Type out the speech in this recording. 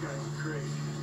guys are crazy.